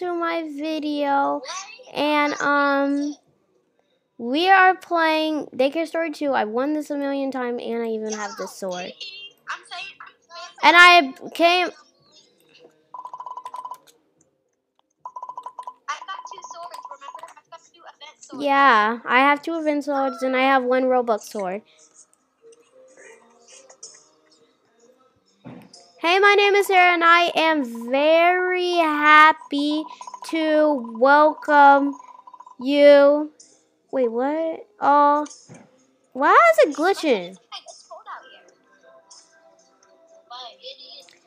to my video and um we are playing Daycare Story 2. I won this a million times and I even have this sword. And I came Yeah, I have two event swords and I have one Robux sword. Hey, my name is Sarah and I am very happy to welcome you. Wait, what? Oh, uh, why is it glitching?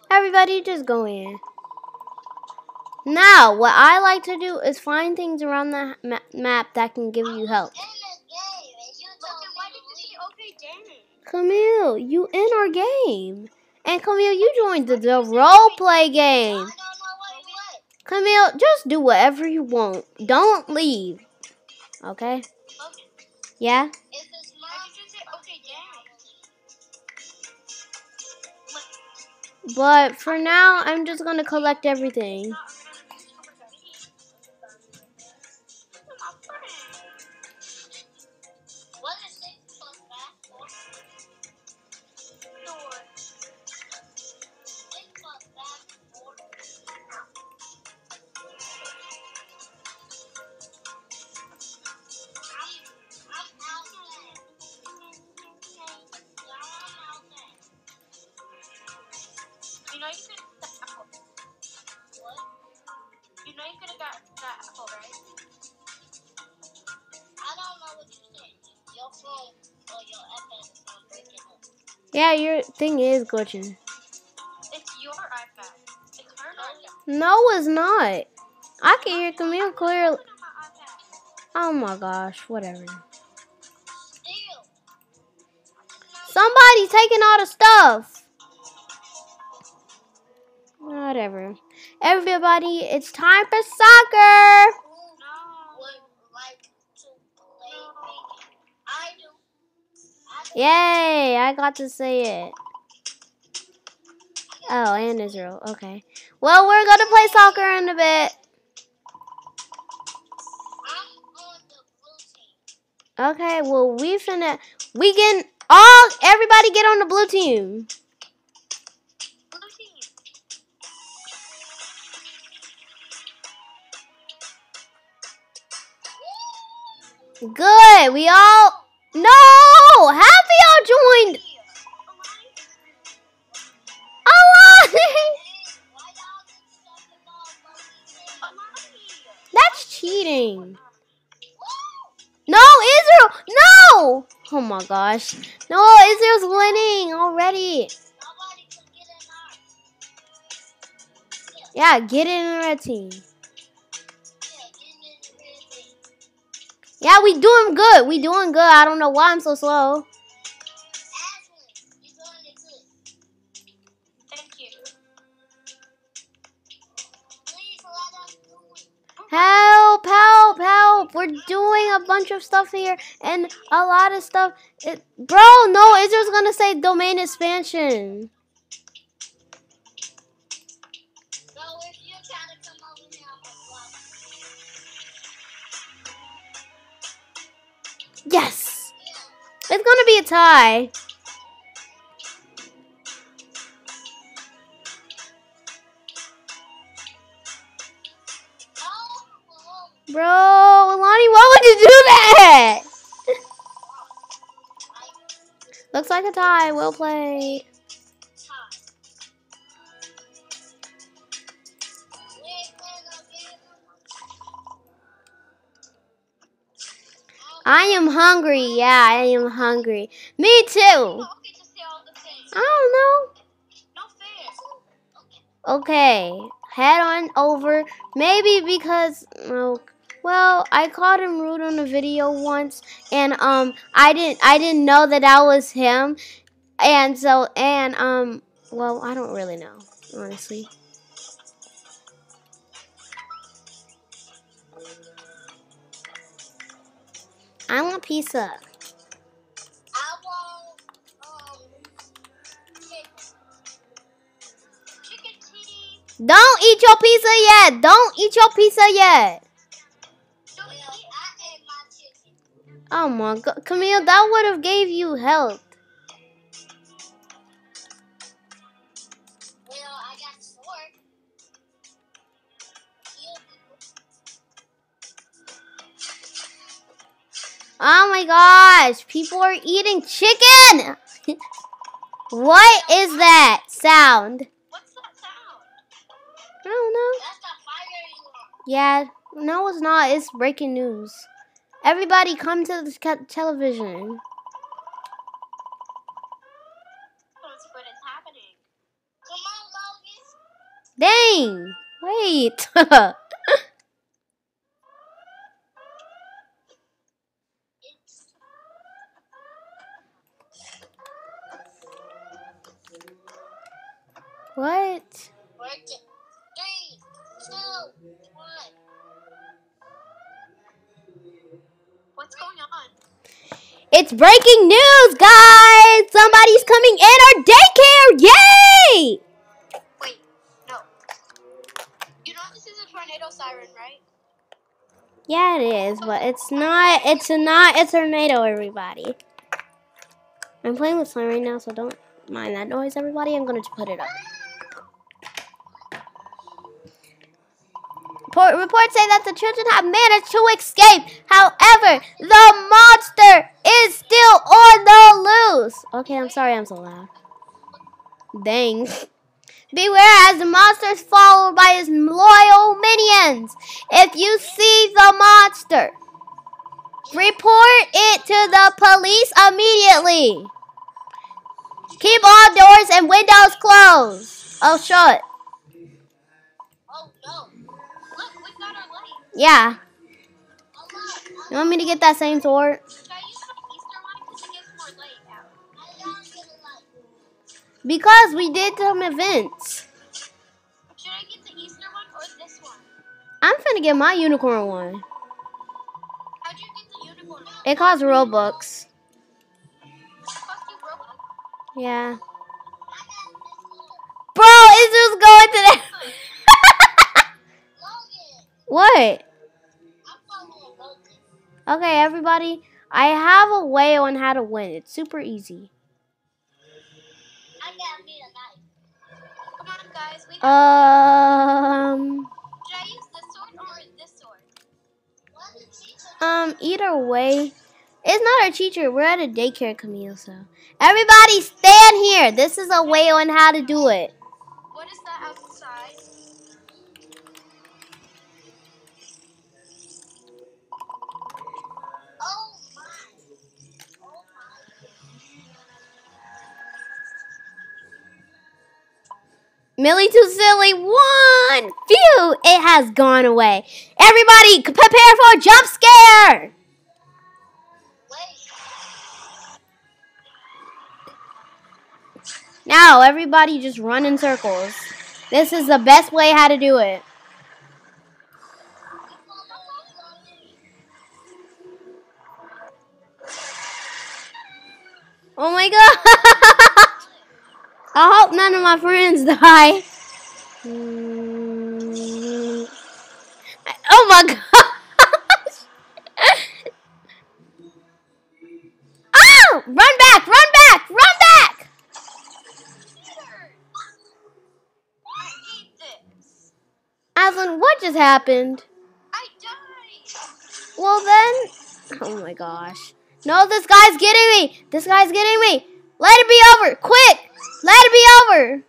Everybody just go in. Now, what I like to do is find things around the ma map that can give you help. Camille, you in our game. And Camille, you joined the, the role play game. Camille, just do whatever you want. Don't leave. Okay? Yeah? But for now, I'm just going to collect everything. Yeah, your thing is glitching. It's your iPad. It's her iPad. No, it's not. I can hear Camille clearly. Oh my gosh, whatever. Somebody's taking all the stuff. Whatever. Everybody, it's time for soccer. Yay! I got to say it. Oh, and Israel. Okay. Well, we're gonna play soccer in a bit. Okay, well, we finna... We can... All... Everybody get on the blue team. Good. We all... No! Y'all joined! Alani! Oh, that's cheating. No, Israel! No! Oh my gosh. No, Israel's winning already. Yeah, get in the red team. Yeah, we doing good. We doing good. I don't know why I'm so slow. Stuff here and a lot of stuff. It, bro, no, Israel's going to say domain expansion. Yes! It's gonna be a tie. Bro, Lonnie, why would you do that? Looks like a tie. Well played. I am hungry. Yeah, I am hungry. Me too. I don't know. Okay, head on over. Maybe because, well, I called him rude on a video once, and um, I didn't, I didn't know that that was him, and so, and um, well, I don't really know, honestly. I want pizza. Um, Don't eat your pizza yet. Don't eat your pizza yet. Oh my god, Camille, that would have gave you health. Well, I got short. You Oh my gosh, people are eating chicken. what is that sound? What's that sound? I don't know. That's the fire alarm. Yeah, no, it's not. It's breaking news. Everybody, come to the television. What is happening. Come on, Logan. Dang! Wait. It's what? working. Three, two, one. What's going on? It's breaking news, guys! Somebody's coming in our daycare! Yay! Wait, no. You know this is a tornado siren, right? Yeah, it is, but it's not. It's a not a tornado, everybody. I'm playing with slime right now, so don't mind that noise, everybody. I'm gonna put it up. Report- Reports say that the children have managed to escape. However, the monster is still on the loose. Okay, I'm sorry I'm so loud. Dang. Beware as the monster is followed by his loyal minions. If you see the monster, report it to the police immediately. Keep all doors and windows closed. Oh, shut. Yeah. You want me to get that same sword? Because we did some events. Should I get the Easter one or this one? I'm finna get my unicorn one. How'd you get the unicorn one? It costs Robux. Robux? Yeah. Bro, it's just going to that. What? I'm. Okay, everybody. I have a way on how to win. It's super easy. I got me a knife. Come on, guys. We have Um, Should I use this sword or this sword? What the teacher? um, either way, it's not our teacher. We're at a daycare, Camille. So everybody, stand here. This is a way on how to do it. What is that Millie Too Silly won. Phew! It has gone away. Everybody, prepare for a jump scare. Now, everybody, just run in circles. This is the best way how to do it. Oh my god! I hope none of my friends die. Oh my gosh! oh! Run back! Run back! Run back! Aslan, what just happened? I died. Well then, oh my gosh. No, this guy's getting me. This guy's getting me. Let it be over. Quick. Let it be over.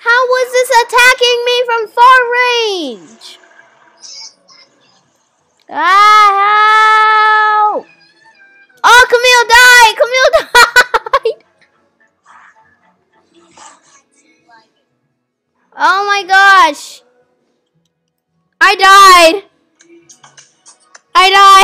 How was this attacking me from far range? Ah, how? Oh, Camille died. Camille died. Oh my gosh. I died. I died.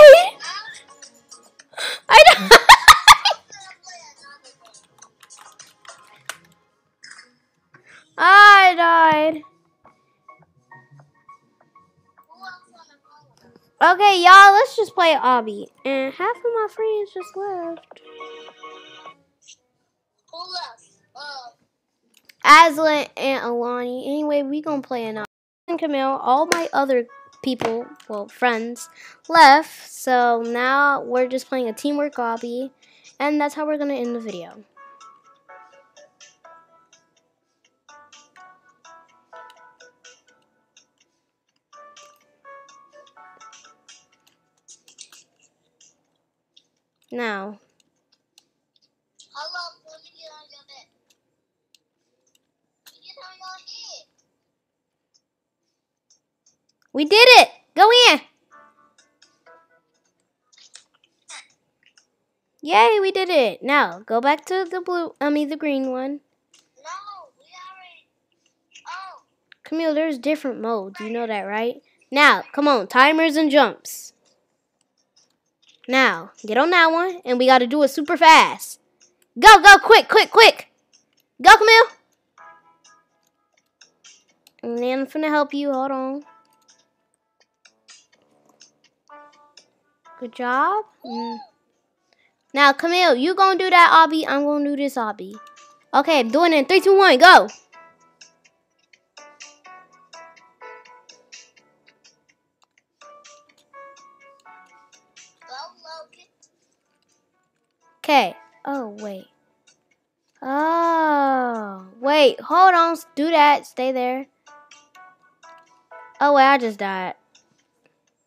Okay, y'all, let's just play obby. And half of my friends just left. Who left? Uh, Aslan and Alani. Anyway, we gonna play an and Camille. All my other people, well, friends, left. So now we're just playing a teamwork obby, and that's how we're gonna end the video. Head. we did it! Go in! Yay, we did it! Now, go back to the blue, I mean the green one. No, Camille, there's different modes. You know that, right? Now, come on, timers and jumps. Now, get on that one, and we got to do it super fast. Go, go, quick, quick, quick. Go, Camille. And then I'm finna help you. Hold on. Good job. Mm. Now, Camille, you gonna do that obby. I'm gonna do this obby. Okay, I'm doing it in three, two, one, go. go, Okay. Oh, wait. Oh, wait. Hold on. Do that. Stay there. Oh, wait. I just died.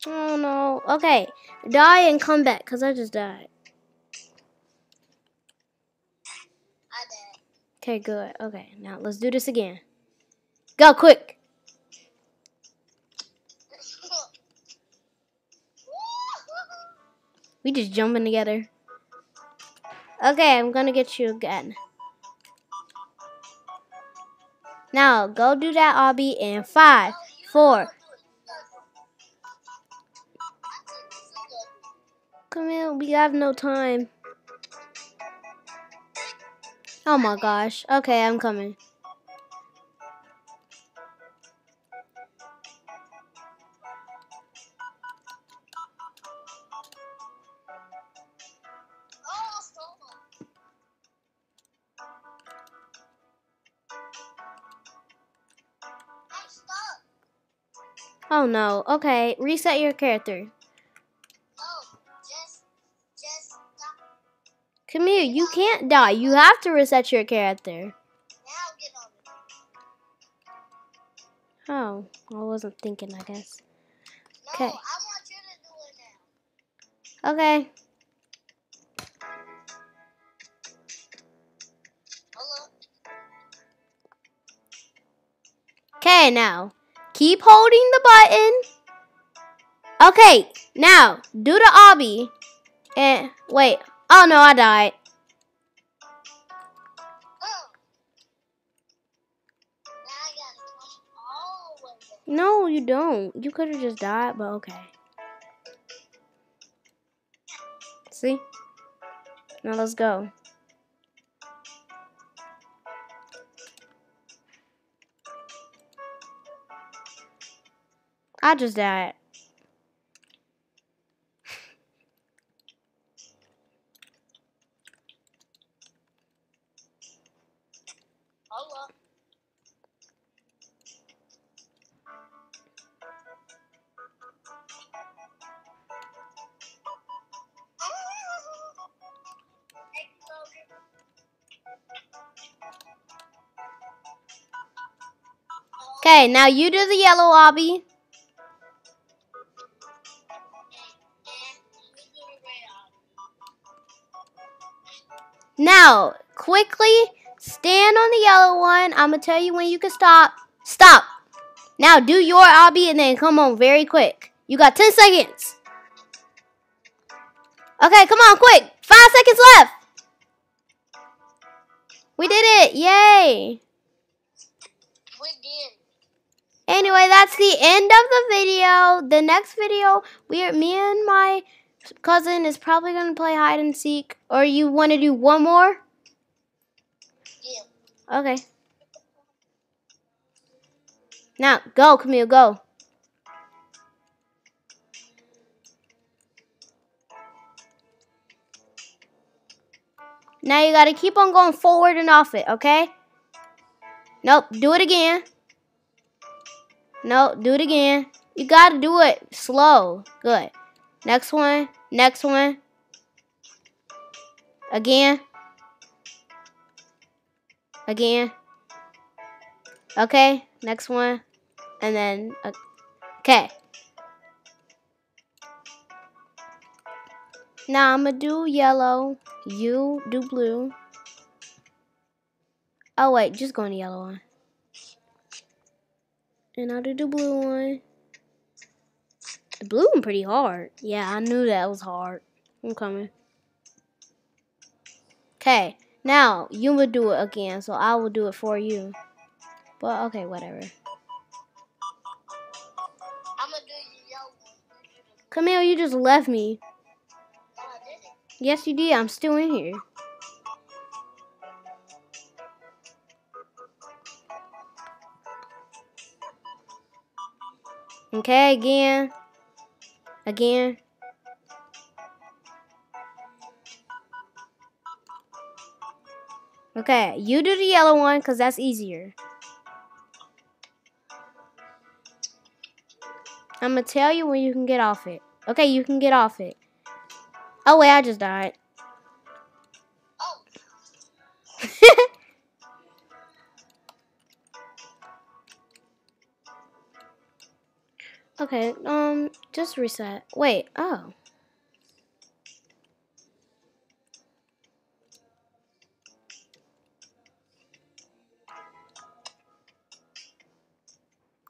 Oh, no. Okay. Die and come back because I just died. I did. Okay, good. Okay. Now let's do this again. Go quick. We just jumping together. Okay, I'm gonna get you again. Now go do that obby in five, four. Come in, we have no time. Oh my gosh. Okay, I'm coming. No. Okay, reset your character. Oh, just, just stop. Camille, you can't die. You have to reset your character. Oh, I wasn't thinking, I guess. Okay. Okay. Okay, now keep holding the button. Okay, now do the obby. And wait. Oh no, I died. No, you don't. You could have just died, but okay. See? Now let's go. I just died. Okay, now you do the yellow obby. Quickly stand on the yellow one. I'm gonna tell you when you can stop. Stop. Now do your obby and then come on very quick. You got 10 seconds. Okay, come on, quick. Five seconds left. We did it. Yay. We did. Anyway, that's the end of the video. The next video, we are, me and my cousin is probably gonna play hide and seek. Or you want to do one more? Yeah. Okay. Now, go, Camille, go. Now you gotta keep on going forward and off it, okay? Nope, do it again. Nope, do it again. You gotta do it slow. Good. Next one. Next one. Again. Again. Okay, next one. And then, uh, okay. Now I'm gonna do yellow. You do blue. Oh wait, just go on the yellow one. And I'll do the blue one. The blue one pretty hard. Yeah, I knew that was hard. I'm coming. Okay, now you will do it again, so I will do it for you. But okay, whatever. I'm gonna do the. Camille, you just left me. Yes, you did. I'm still in here. Okay, again. Again. Okay, you do the yellow one because that's easier. I'm going to tell you when you can get off it. Okay, you can get off it. Oh, wait, I just died. Okay, um, just reset. Wait, oh.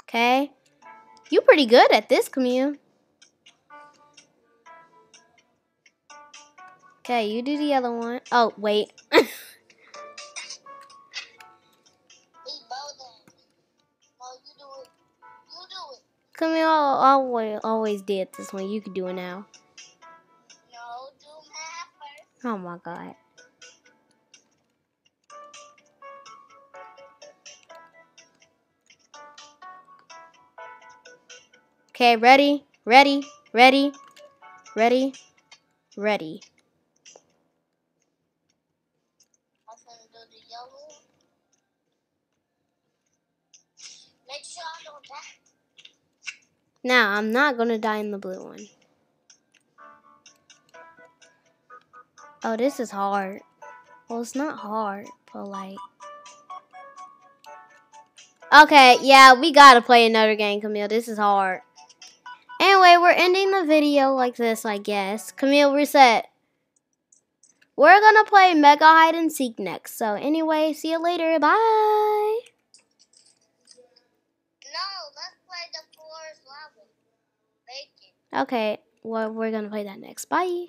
Okay. You pretty good at this, Camille. Okay, you do the other one. Oh, wait. always, always did this one. You can do it now. No, do math first. Oh my god. Okay, ready, ready, ready, ready, ready. Make sure I don't die. Now, I'm not gonna die in the blue one. Oh, this is hard. Well, it's not hard, but like. Okay, yeah, we gotta play another game, Camille. This is hard. Anyway, we're ending the video like this, I guess. Camille, reset. We're gonna play Mega Hide and Seek next. So, anyway, see you later. Bye. Let's play the. Bacon. Okay, well, we're gonna play that next. Bye.